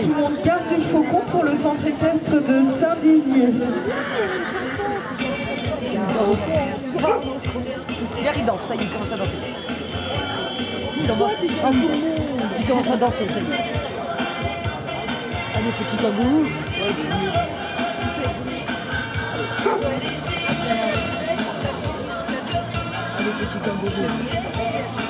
Qui monte garde du Faucon pour le centre équestre de Saint-Dizier. Regarde, il danse, ça y il commence à danser. Il commence, commence à danser. Allez, petit kangourou. Allez, petit kangourou.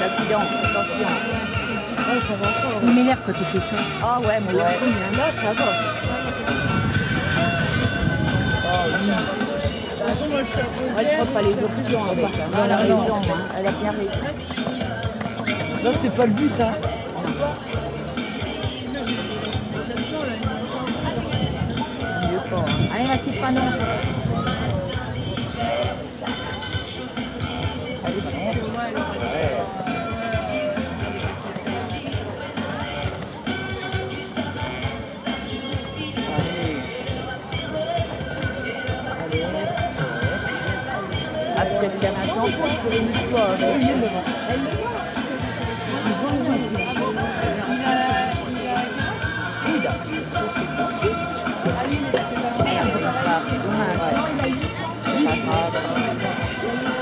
La attention. Ouais, ça va encore. Il m'énerve quand il fait ça. Ah ouais, mais Ouais. le là, ça va. Elle ne prend pas les options avec. hein. Elle a raison, hein. elle a bien raison. Là, c'est pas le but, hein. Mieux pas. hein. Allez, ma petite. Après, il y en a 100 fois pour une fois.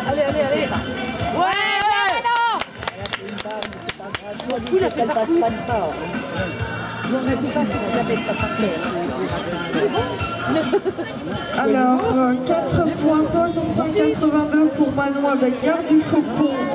Allez, allez, allez. De part. Non, mais c'est pas si tu n'avais pas par terre. Alors, euh, 4.6582 pour Manon avec garde du Faucon.